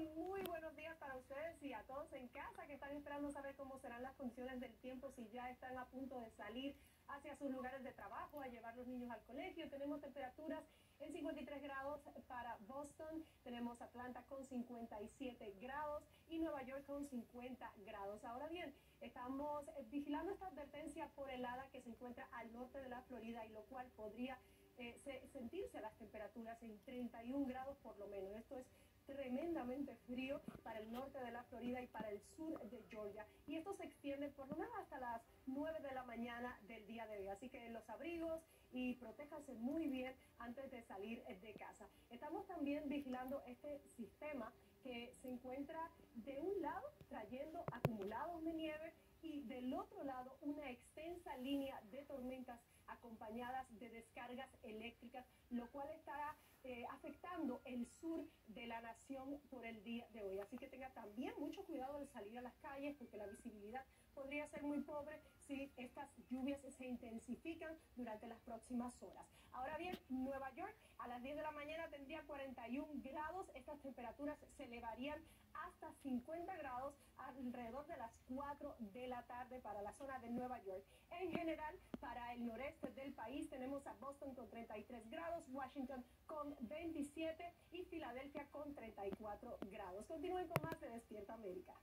muy buenos días para ustedes y a todos en casa que están esperando saber cómo serán las funciones del tiempo, si ya están a punto de salir hacia sus lugares de trabajo, a llevar los niños al colegio. Tenemos temperaturas en 53 grados para Boston, tenemos Atlanta con 57 grados y Nueva York con 50 grados. Ahora bien, estamos vigilando esta advertencia por helada que se encuentra al norte de la Florida y lo cual podría eh, sentirse las temperaturas en 31 grados por lo menos. Esto es tremendamente frío para el norte de la Florida y para el sur de Georgia. Y esto se extiende por lo menos hasta las 9 de la mañana del día de hoy. Así que los abrigos y protéjanse muy bien antes de salir de casa. Estamos también vigilando este sistema que se encuentra de un lado trayendo acumulados de nieve y del otro lado una extensa línea de tormentas acompañadas de descargas eléctricas, lo cual estará eh, afectando el sur de la nación por el día de hoy. Así que tenga también mucho cuidado de salir a las calles porque la visibilidad podría ser muy pobre si estas lluvias se intensifican durante las próximas horas. Ahora bien, Nueva York a las 10 de la mañana tendría 41 grados, estas temperaturas se elevarían hasta 50 grados alrededor de las 4 de la tarde para la zona de Nueva York. En general, para el noreste del país tenemos a Boston con 33 grados, Washington con 27 y Filadelfia con 34 grados. Continúen con más de Despierta América.